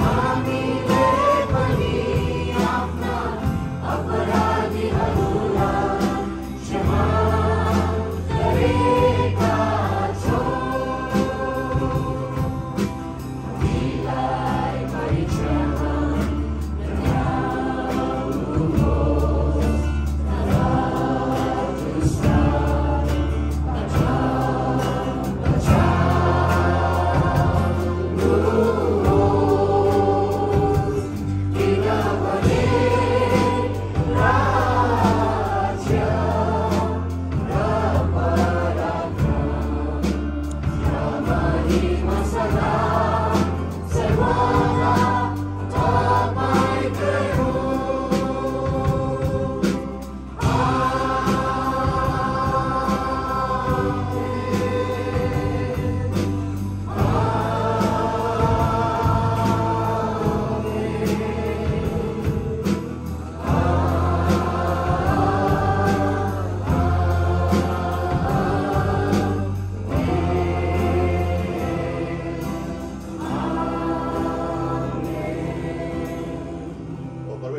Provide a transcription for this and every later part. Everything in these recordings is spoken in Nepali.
Mommy.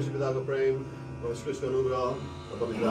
पिताको प्रेम र श्रेष्ठ अनुग्रह र पवित्र